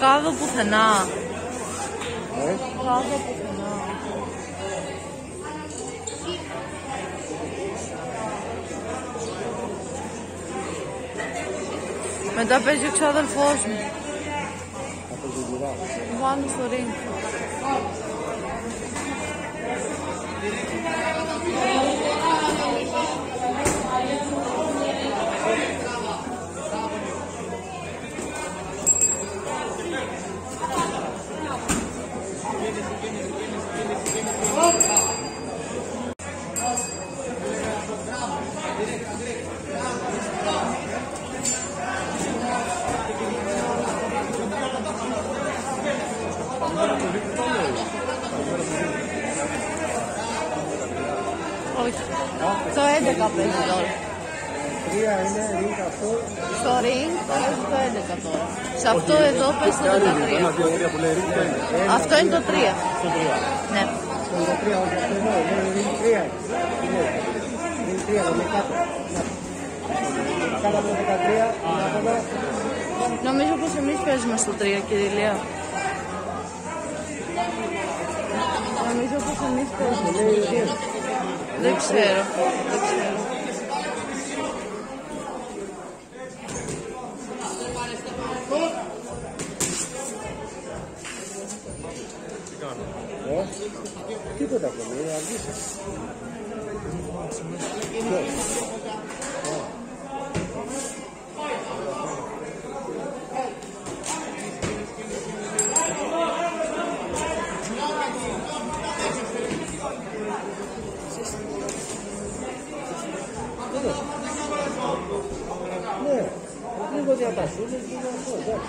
啥都不疼呐，啥都不疼呐。没打飞机，差点疯了。完了，不行。Όχι. Το 11 παίζει τώρα. Τρία είναι, ρίγκ αυτό. Στο ring παίζει το 11 τώρα. Σε αυτό εδώ παίζει το 13. Ένα, δύο, τρία που λέει ring, ποιο είναι. Αυτό είναι το 3. Στο τρία. Ναι. Στο 13, όχι αυτό εδώ, είναι ρίγκ τρία. Είναι ρίγκ τρία, είναι κάτω. Να. Κάτω από το 13, ανάποδα. Νομίζω πως εμείς παίζουμε στο 3 κύριε Ηλία. Νομίζω πως εμείς παίζουμε. Λέει δύο. Δεν ξέρω. Δεν ξέρω. Ε, τίποτα ακόμη, είναι αργήσα. Ποιος; Τέλος. Ναι, λίγο διατάσεις, είναι λίγο αυτό, εντάξει.